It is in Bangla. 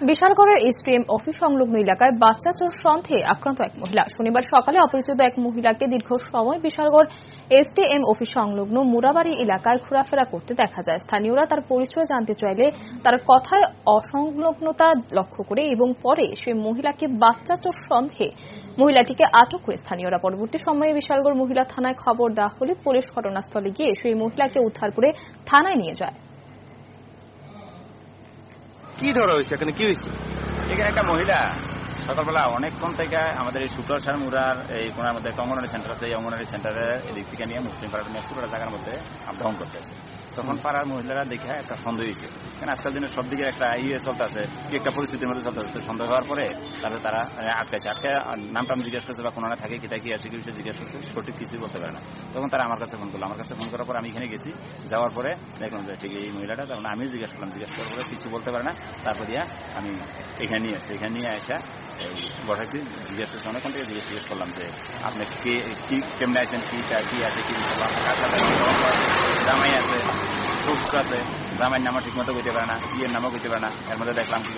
বিশালগড়ের এসটিএম অফিস সংলগ্ন এলাকায় বাচ্চা চোর সন্দেহে আক্রান্ত এক মহিলা। শনিবার সকালে অপরিচিত এক মহিলাকে দীর্ঘ সময় বিশালগড় এসটিএম অফিস সংলগ্ন মুরাবাড়ি এলাকায় ঘোরাফেরা করতে দেখা যায়। স্থানীয়রা তার পরিচয় জানতে চাইলে তার কথায় অসংলগ্নতা লক্ষ্য করে এবং পরে সে মহিলাকে বাচ্চা চোর সন্দেহে মহিলাটিকে আটক করে স্থানীয়রা পরবর্তী সময়ে বিশালগড় মহিলা থানায় খবর দেওয়া হলে পুলিশ ঘটনাস্থলে গিয়ে সেই মহিলাকে উদ্ধার করে থানায় নিয়ে যায়। কি ধরা হয়েছে? এখানে কি হয়েছে? এখানে একটা মহিলা, সকালবেলা অনেকক্ষণ থেকে আমাদের এই শুক্র সার মুরার এই কোনার মধ্যে একটা অঙ্গনারী সেন্টার আছে। এই অঙ্গনারী সেন্টারে এদিক থেকে নিয়ে মুসলিম পাড়ার নিয়ে পুরো জায়গার মধ্যে আপ করতেছে। তখন পাড়ার মহিলারা দেখে একটা সন্দেহ হয়েছে। কারণ আজকাল দিনে সব দিকে একটা ইয়ে চলতেছে কি একটা পরিস্থিতির মধ্যে চলতেছে। সন্দেহ হওয়ার পরে তারপরে তারা আটকাছে আটকে নাম টাম জিজ্ঞেস করছে বা কোনারা থাকে কিটা কি আছে কি বিষয়ে জিজ্ঞেস করছে, সঠিক কিছুই বলতে পারে না। তখন তারা আমার কাছে ফোন করল। আমার কাছে ফোন করার পর আমি এখানে গেছি। যাওয়ার পরে দেখলাম যে ঠিক এই মহিলাটা, তখন আমি জিজ্ঞেস করলাম, জিজ্ঞেস করার পরে কিছু বলতে পারে না। তারপর দিয়া আমি এখানে নিয়ে আসছি। এখানে নিয়ে আসা বসাইছি। জিজ্ঞেস করছি, অনেকক্ষণ থেকে জিজ্ঞেস করলাম যে, আপনি কে, কি, কেমনে আছেন? কি কি আছে? কি আপনার জামাই আছে সুখ আছে জামাইয়ের নামও ঠিক মতো কইতে পারে না, বিয়ের নামও কইতে পারে না। এর মধ্যে দেখলাম কি